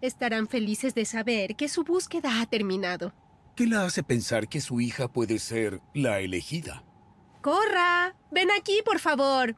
Estarán felices de saber que su búsqueda ha terminado. ¿Qué la hace pensar que su hija puede ser la elegida? ¡Corra! Ven aquí, por favor.